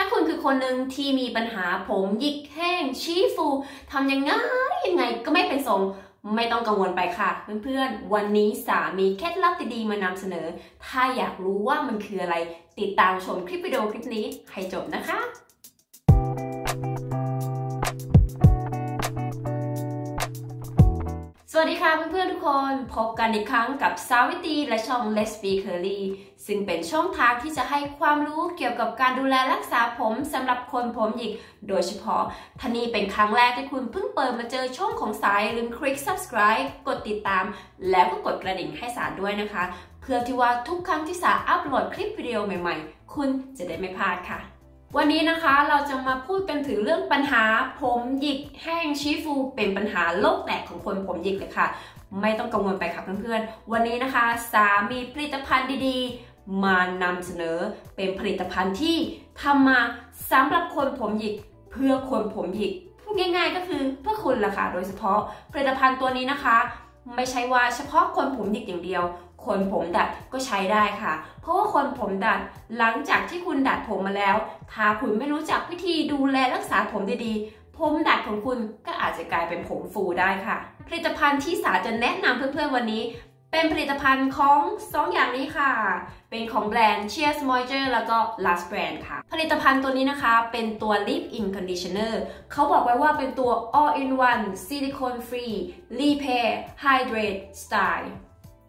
ถ้าคุณคือคนหนึ่งที่มีปัญหาผมหยิกแห้งชี้ฟูทำยังไงยังไงก็ไม่เป็นทรงไม่ต้องกังวลไปค่ะ เพื่อนๆ วันนี้สามีเคล็ดลับดีๆมานำเสนอ ถ้าอยากรู้ว่ามันคืออะไร ติดตามชมคลิปวิดีโอคลิปนี้ให้จบนะคะ ค่ะเพื่อนๆทุกคนพบกันอีกครั้งกับสาวิตีและช่อง Let's Be Curly ซึ่งเป็นช่องทางที่จะให้ความรู้เกี่ยวกับการดูแลรักษาผมสำหรับคนผมหยิก โดยเฉพาะท่านี้เป็นครั้งแรกที่คุณเพิ่งเปิดมาเจอช่องของสายลืมคลิก subscribe กดติดตาม แล้วก็กดกระดิ่งให้สารด้วยนะคะ เพื่อที่ว่าทุกครั้งที่สาอัปโหลดคลิปวิดีโอใหม่ๆ คุณจะได้ไม่พลาดค่ะ วันนี้นะคะเราจะมาพูดกันถึงเรื่องปัญหาผมหยิกแห้งชี้ฟู เป็นปัญหาโลกแตกของคนผมหยิกเลยค่ะ ไม่ต้องกังวลไปค่ะเพื่อนๆ วันนี้นะคะสามีผลิตภัณฑ์ดีๆ มานำเสนอเป็นผลิตภัณฑ์ที่ทำมาสำหรับคนผมหยิกเพื่อคนผมหยิกพูดง่ายๆ ก็คือเพื่อคุณล่ะค่ะโดยเฉพาะผลิตภัณฑ์ตัวนี้นะคะ ไม่ใช่ว่าเฉพาะคนผมหยิกอย่างเดียว นผมดัดก็ใช้ได้ค่ะ เพราะว่าคนผมดัดหลังจากที่คุณดัดผมมาแล้ว ถ้าคุณไม่รู้จักวิธีดูแลรักษาผมดีๆ ผมดัดของคุณก็อาจจะกลายเป็นผมฟูได้ค่ะ ผลิตภัณฑ์ที่สาจะแนะนำเพื่อนๆวันนี้ เป็นผลิตภัณฑ์ของ2อย่างนี้ค่ะ เป็นของแบรนด์ Cheers Moisture แล้วก็ Last Brand ค่ะ ผลิตภัณฑ์ตัวนี้นะคะ เป็นตัว Lip In Conditioner เขาบอกไว้ว่าเป็นตัว All in One Silicone Free Repair Hydrate Style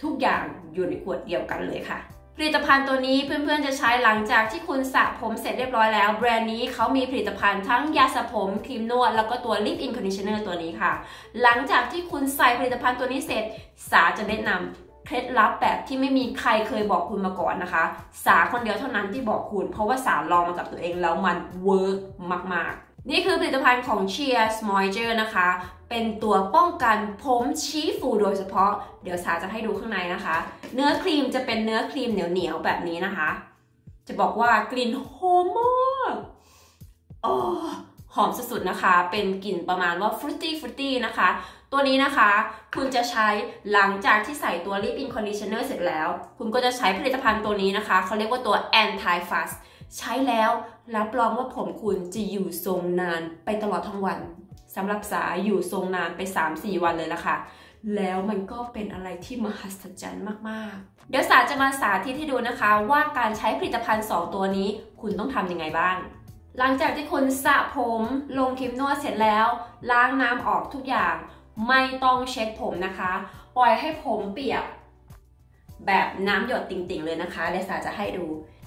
ทุกอย่างอยู่ในขวดเดียวกันเลยค่ะ ผลิตภัณฑ์ตัวนี้เพื่อนๆจะใช้หลังจากที่คุณสระผมเสร็จเรียบร้อยแล้ว แบรนด์นี้เขามีผลิตภัณฑ์ทั้งยาสระผมครีมนวดแล้วก็ตัว Lip In Conditioner ตัวนี้ค่ะ หลังจากที่คุณใส่ผลิตภัณฑ์ตัวนี้เสร็จ สาจะแนะนำเคล็ดลับแบบที่ไม่มีใครเคยบอกคุณมาก่อนนะคะ สาคนเดียวเท่านั้นที่บอกคุณ เพราะว่าสาลองมากับตัวเองแล้วมัน work มากๆ นี่คือผลิตภัณฑ์ของ Shea Moisture นะคะ เป็นตัวป้องกันผมชี้ฟูโดยเฉพาะ เดี๋ยวสาจะให้ดูข้างในนะคะ เนื้อครีมจะเป็นเนื้อครีมเหนียวๆแบบนี้นะคะ จะบอกว่ากลิ่นหอมมากหอมสุดๆนะคะ เป็นกลิ่นประมาณว่า fruity fruity นะคะ ตัวนี้นะคะ คุณจะใช้หลังจากที่ใส่ตัว leave-in conditioner เสร็จแล้ว คุณก็จะใช้ผลิตภัณฑ์ตัวนี้นะคะ เขาเรียกว่าตัว anti frizz ใช้แล้วรับรองว่าผมคุณจะอยู่ทรงนานไปตลอดทั้งวัน สำหรับสาอยู่ทรงนานไป 3-4 วันเลยละค่ะ แล้วมันก็เป็นอะไรที่มหัศจรรย์มาก ๆ เดี๋ยวสาจะมาสาธิตให้ดูนะคะ ว่าการใช้ผลิตภัณฑ์ 2 ตัวนี้คุณต้องทำยังไงบ้าง หลังจากที่คุณสระผมลงครีมนวดเสร็จแล้ว ล้างน้ำออกทุกอย่าง ไม่ต้องเช็ดผมนะคะ ปล่อยให้ผมเปียกแบบน้ำหยดติ่งๆ เลยนะคะเดี๋ยวสาจะให้ดู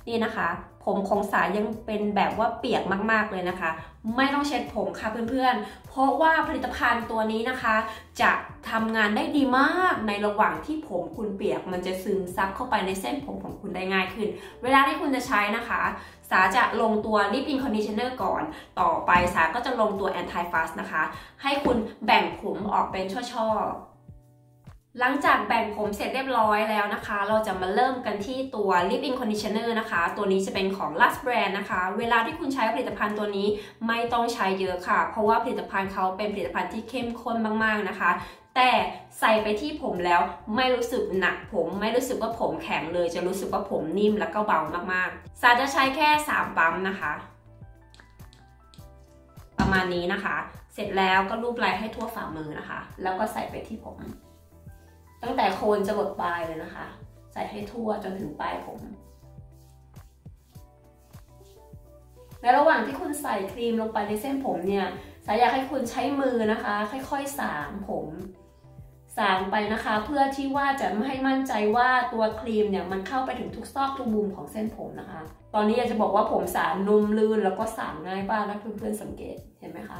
นี่นะคะ ผมของสายยังเป็นแบบว่าเปียกมากๆเลยนะคะ ไม่ต้องเช็ดผมค่ะเพื่อนๆ เพราะว่าผลิตภัณฑ์ตัวนี้นะคะ จะทำงานได้ดีมากในระหว่างที่ผมคุณเปียก มันจะซึมซับเข้าไปในเส้นผมของคุณได้ง่ายขึ้น เวลาที่คุณจะใช้นะคะ สาจะลงตัว Lip In Conditioner ก่อน ต่อไปสาก็จะลงตัว Anti Fast นะคะ ให้คุณแบ่งผมออกเป็นช่อๆ หลังจากแบ่งผมเสร็จเรียบร้อยแล้วนะคะ เราจะมาเริ่มกันที่ตัว Lip In Conditioner นะคะ ตัวนี้จะเป็นของ Last Brand นะคะ เวลาที่คุณใช้ผลิตภัณฑ์ตัวนี้ไม่ต้องใช้เยอะค่ะ เพราะว่าผลิตภัณฑ์เขาเป็นผลิตภัณฑ์ที่เข้มข้นมากๆนะคะ แต่ใส่ไปที่ผมแล้วไม่รู้สึกหนักผม ไม่รู้สึกว่าผมแข็งเลย จะรู้สึกว่าผมนิ่มแล้วก็เบามากๆสาจะใช้แค่ 3 ปั๊มนะคะ ประมาณนี้นะคะ เสร็จแล้วก็รูปลายให้ทั่วฝ่ามือนะคะ แล้วก็ใส่ไปที่ผม ตั้งแต่โคนจะหลดปลายเลยนะคะ ใส่ให้ทั่วจนถึงปลายผม ในระหว่างที่คุณใส่ครีมลงไปในเส้นผมเนี่ยสายอยากให้คุณใช้มือนะคะ ค่อยๆ สางผมสางไปนะคะ เพื่อที่ว่าจะไม่ให้มั่นใจว่าตัวครีมเนี่ยมันเข้าไปถึงทุกซอกทุกมุมของเส้นผมนะคะ ตอนนี้อยากจะบอกว่าผมสางนุ่มลื่นแล้วก็สางง่ายมากนะเพื่อนๆสังเกตเห็นไหมคะ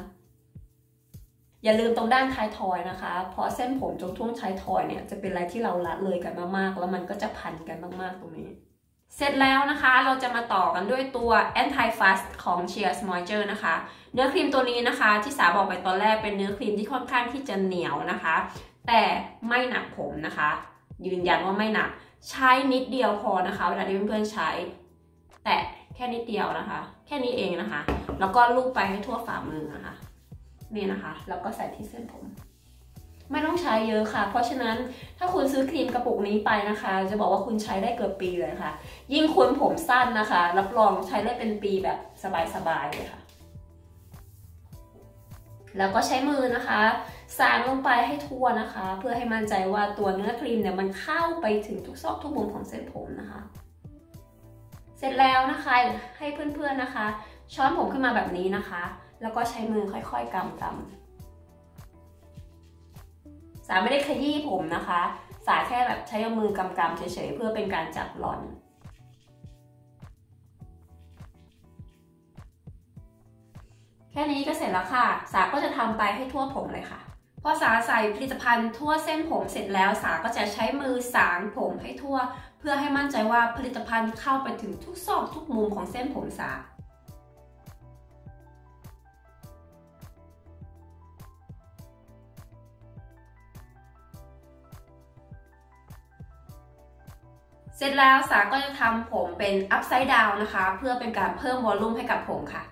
อย่าลืมตรงด้านท้ายทอยนะคะ เพราะเส้นผมตรงช่วงท้ายทอยเนี่ยจะเป็นอะไรที่เราละเลยกันมากๆ แล้วมันก็จะพันกันมากๆตรงนี้ เสร็จแล้วนะคะเราจะมาต่อกันด้วยตัว anti fast ของ Cheers Moisture นะคะ เนื้อครีมตัวนี้นะคะ ที่สาบอกไปตอนแรกเป็นเนื้อครีมที่ค่อนข้างที่จะเหนียวนะคะ แต่ไม่หนักผมนะคะ ยืนยันว่าไม่หนัก ใช้นิดเดียวพอนะคะเวลาที่เพื่อนๆใช้ แต่แค่นิดเดียวนะคะ แค่นี้เองนะคะ แล้วก็ลูบไปให้ทั่วฝ่ามือนะคะ นี่นะคะ แล้วก็ใส่ที่เส้นผม ไม่ต้องใช้เยอะค่ะ เพราะฉะนั้นถ้าคุณซื้อครีมกระปุกนี้ไปนะคะ จะบอกว่าคุณใช้ได้เกือบปีเลยค่ะ ยิ่งคุณผมสั้นนะคะ รับรองใช้ได้เป็นปีแบบสบายๆเลยค่ะ แล้วก็ใช้มือนะคะสานลงไปให้ทั่วนะคะ เพื่อให้มั่นใจว่าตัวเนื้อครีมเนี่ยมันเข้าไปถึงทุกซอกทุกมุมของเส้นผมนะคะ เสร็จแล้วนะคะให้เพื่อนๆนะคะ ช้อนผมขึ้นมาแบบนี้นะคะ แล้วก็ใช้มือค่อยๆกำกำสาไม่ได้ขยี้ผมนะคะ สาแค่แบบใช้มือกำกำเฉยๆ เพื่อเป็นการจับหลอนแค่นี้ก็เสร็จแล้วค่ะ สาก็จะทำไปให้ทั่วผมเลยค่ะ พอสาใส่ผลิตภัณฑ์ทั่วเส้นผมเสร็จแล้ว สาก็จะใช้มือสางผมให้ทั่ว เพื่อให้มั่นใจว่าผลิตภัณฑ์เข้าไปถึงทุกซอกทุกมุมของเส้นผมสา เสร็จแล้วสาก็จะทำผมเป็น upside down นะคะ เพื่อเป็นการเพิ่มวอลลุ่มให้กับผมค่ะ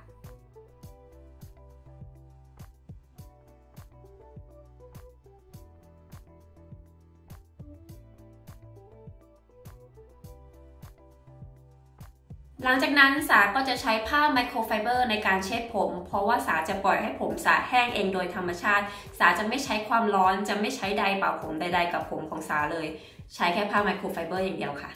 หลังจากนั้นสาก็จะใช้ผ้าไมโครไฟเบอร์ในการเช็ดผม เพราะว่าสาจะปล่อยให้ผมสาแห้งเองโดยธรรมชาติ สาจะไม่ใช้ความร้อนจะไม่ใช้ไดเป่าผมใด ๆ กับผมของสาเลย ใช้แค่ผ้าไมโครไฟเบอร์อย่างเดียวค่ะ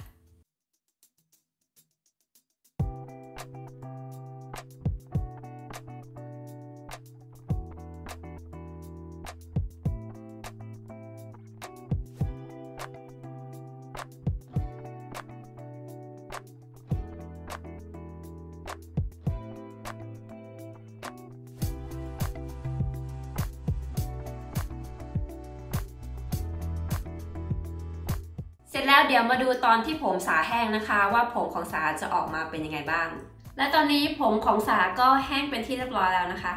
สร็จแล้วเดี๋ยวมาดูตอนที่ผมสาแห้งนะคะ ว่าผมของสาจะออกมาเป็นยังไงบ้าง และตอนนี้ผมของสาก็แห้งเป็นที่เรียบร้อยแล้วนะคะ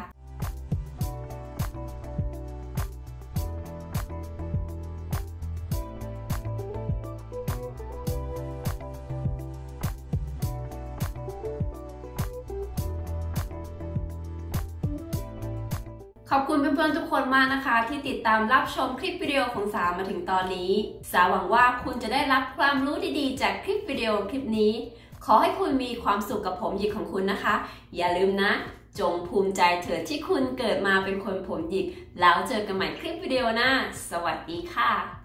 ขอบคุณเพื่อนๆทุกคนมากนะคะ ที่ติดตามรับชมคลิปวิดีโอของสามาถึงตอนนี้ สาหวังว่าคุณจะได้รับความรู้ดีๆ จากคลิปวิดีโอคลิปนี้ ขอให้คุณมีความสุขกับผมหยิกของคุณนะคะ อย่าลืมนะ จงภูมิใจเถิดที่คุณเกิดมาเป็นคนผมหยิก แล้วเจอกันใหม่คลิปวิดีโอหน้า สวัสดีค่ะ